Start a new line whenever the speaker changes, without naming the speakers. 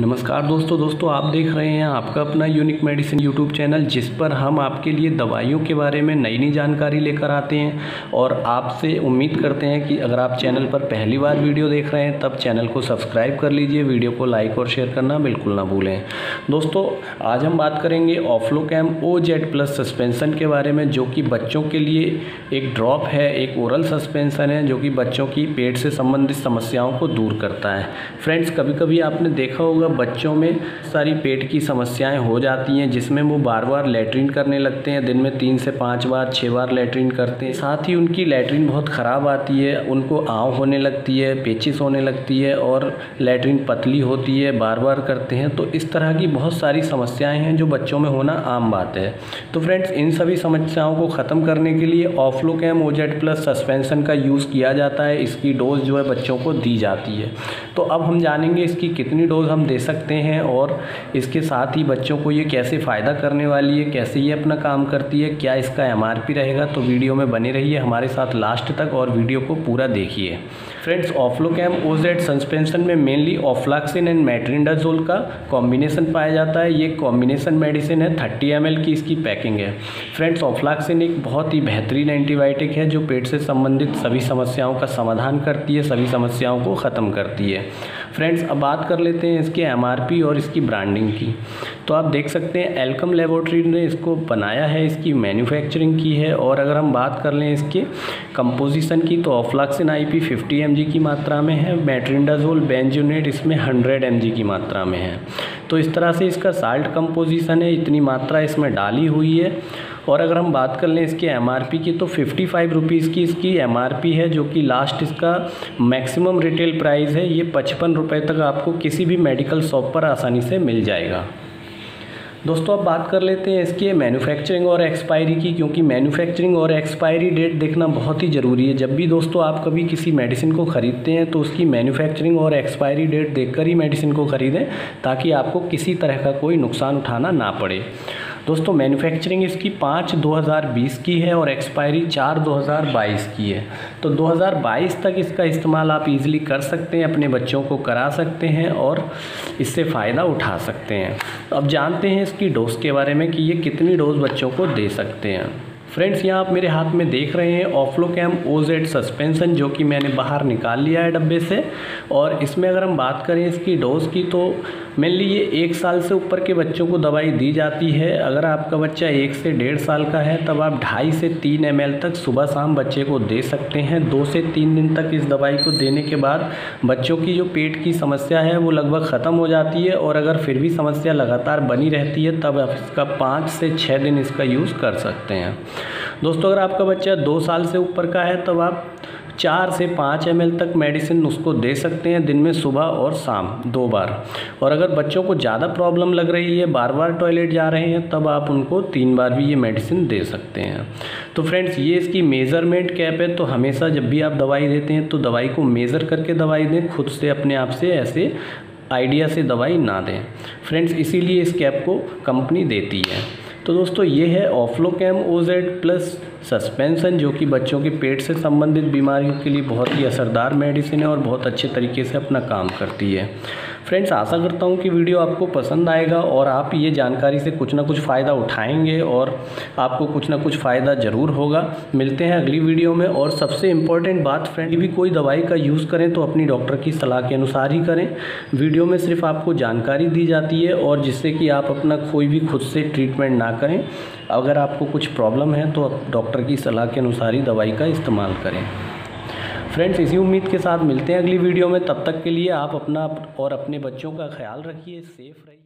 नमस्कार दोस्तों दोस्तों, आप देख रहे हैं आपका अपना यूनिक मेडिसिन यूट्यूब चैनल, जिस पर हम आपके लिए दवाइयों के बारे में नई नई जानकारी लेकर आते हैं और आपसे उम्मीद करते हैं कि अगर आप चैनल पर पहली बार वीडियो देख रहे हैं, तब चैनल को सब्सक्राइब कर लीजिए, वीडियो को लाइक और शेयर करना बिल्कुल ना भूलें। दोस्तों, आज हम बात करेंगे ऑफ्लोकैम ओ जेड प्लस सस्पेंसन के बारे में, जो कि बच्चों के लिए एक ड्रॉप है, एक ओरल सस्पेंसन है, जो कि बच्चों की पेट से संबंधित समस्याओं को दूर करता है। फ्रेंड्स कभी कभी आपने देखा होगा होगा बच्चों में सारी पेट की समस्याएँ हो जाती हैं, जिसमें वो बार बार लेटरिन करने लगते हैं। दिन में तीन से पाँच बार छः बार लेटरिन करते हैं। साथ ही उनकी लेटरिन बहुत ख़राब आती है, उनको आँव होने लगती है, पेचिस होने लगती है और लेटरिन पतली होती है बार बार करते हैं। तो इस तरह की बहुत सारी समस्याएँ हैं जो बच्चों में होना आम बात है। तो फ्रेंड्स, इन सभी समस्याओं को ख़त्म करने के लिए ऑफ्लोकैम, ओजेड प्लस सस्पेंसन का यूज़ किया जाता है। इसकी डोज जो है बच्चों को दी जाती है। तो अब हम जानेंगे इसकी कितनी डोज हम दे सकते हैं और इसके साथ ही बच्चों को ये कैसे फ़ायदा करने वाली है, कैसे ये अपना काम करती है, क्या इसका एमआरपी रहेगा तो वीडियो में बने रहिए हमारे साथ लास्ट तक और वीडियो को पूरा देखिए। फ्रेंड्स ऑफ्लोकैम ओजेड सस्पेंशन में मेनली ऑफ्लाक्सिन एंड मेट्रिंडाजोल का कॉम्बिनेशन पाया जाता है। ये कॉम्बिनेशन मेडिसिन है थर्टी एम की इसकी पैकिंग है। फ्रेंड्स ऑफ्लाक्सिन एक बहुत ही बेहतरीन एंटीबायोटिक है, जो पेट से संबंधित सभी समस्याओं का समाधान करती है, सभी समस्याओं को ख़त्म करती है। फ्रेंड्स अब बात कर लेते हैं इसके एमआरपी और इसकी ब्रांडिंग की। तो आप देख सकते हैं एल्कम लेबोरेटरी ने इसको बनाया है, इसकी मैन्युफैक्चरिंग की है और अगर हम बात कर लें इसके कंपोजिशन की तो ofloxacin I P fifty M की मात्रा में है बैट्रिंडाजोल बेंजोनेट इसमें हंड्रेड एम की मात्रा में है। तो इस तरह से इसका साल्ट कंपोजिशन है, इतनी मात्रा इसमें डाली हुई है। और अगर हम बात कर लें इसके एमआरपी की तो फिफ्टी फाइव रुपीज़ की इसकी एमआरपी है, जो कि लास्ट इसका मैक्सिमम रिटेल प्राइस है। ये पचपन रुपये तक आपको किसी भी मेडिकल शॉप पर आसानी से मिल जाएगा। दोस्तों, अब बात कर लेते हैं इसके मैन्युफैक्चरिंग और एक्सपायरी की, क्योंकि मैन्युफैक्चरिंग और एक्सपायरी डेट देखना बहुत ही ज़रूरी है। जब भी दोस्तों आप कभी किसी मेडिसिन को ख़रीदते हैं तो उसकी मैन्युफैक्चरिंग और एक्सपायरी डेट देखकर ही मेडिसिन को ख़रीदें, ताकि आपको किसी तरह का कोई नुकसान उठाना ना पड़े। दोस्तों मैन्युफैक्चरिंग इसकी पाँच 2020 की है और एक्सपायरी चार 2022 की है। तो 2022 तक इसका इस्तेमाल आप इजीली कर सकते हैं, अपने बच्चों को करा सकते हैं और इससे फ़ायदा उठा सकते हैं। अब जानते हैं इसकी डोज के बारे में कि ये कितनी डोज बच्चों को दे सकते हैं। फ्रेंड्स यहाँ आप मेरे हाथ में देख रहे हैं ऑफ्लोकैम ओजेड सस्पेंसन जो कि मैंने बाहर निकाल लिया है डब्बे से। और इसमें अगर हम बात करें इसकी डोज़ की तो मेनली ये एक साल से ऊपर के बच्चों को दवाई दी जाती है। अगर आपका बच्चा एक से डेढ़ साल का है, तब आप ढाई से तीन एमएल तक सुबह शाम बच्चे को दे सकते हैं। दो से तीन दिन तक इस दवाई को देने के बाद बच्चों की जो पेट की समस्या है, वो लगभग ख़त्म हो जाती है। और अगर फिर भी समस्या लगातार बनी रहती है, तब आप इसका पाँच से छः दिन इसका यूज़ कर सकते हैं। दोस्तों, अगर आपका बच्चा दो साल से ऊपर का है, तब आप चार से पाँच एम तक मेडिसिन उसको दे सकते हैं दिन में सुबह और शाम, दो बार। और अगर बच्चों को ज़्यादा प्रॉब्लम लग रही है, बार बार टॉयलेट जा रहे हैं, तब आप उनको तीन बार भी ये मेडिसिन दे सकते हैं। तो फ्रेंड्स, ये इसकी मेज़रमेंट कैप है तो हमेशा जब भी आप दवाई देते हैं तो दवाई को मेज़र करके दवाई दें, खुद से अपने आप से ऐसे आइडिया से दवाई ना दें। फ्रेंड्स, इसीलिए इस कैप को कंपनी देती है। तो दोस्तों, ये है ऑफ्लोकैम ओजेड प्लस सस्पेंसन जो कि बच्चों के पेट से संबंधित बीमारियों के लिए बहुत ही असरदार मेडिसिन है और बहुत अच्छे तरीके से अपना काम करती है। फ्रेंड्स आशा करता हूँ कि वीडियो आपको पसंद आएगा और आप ये जानकारी से कुछ ना कुछ फ़ायदा उठाएँगे और आपको कुछ ना कुछ फ़ायदा ज़रूर होगा। मिलते हैं अगली वीडियो में और सबसे इंपॉर्टेंट बात फ्रेंड भी कोई दवाई का यूज़ करें तो अपनी डॉक्टर की सलाह के अनुसार ही करें। वीडियो में सिर्फ़ आपको जानकारी दी जाती है और जिससे कि आप अपना कोई भी खुद से ट्रीटमेंट ना करें। अगर आपको कुछ प्रॉब्लम है तो डॉक्टर की सलाह के अनुसार ही दवाई का इस्तेमाल करें। फ्रेंड्स इसी उम्मीद के साथ मिलते हैं अगली वीडियो में। तब तक के लिए आप अपना और अपने बच्चों का ख्याल रखिए सेफ़ रहिए।